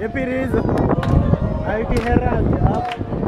Epiriza. Aí que herald.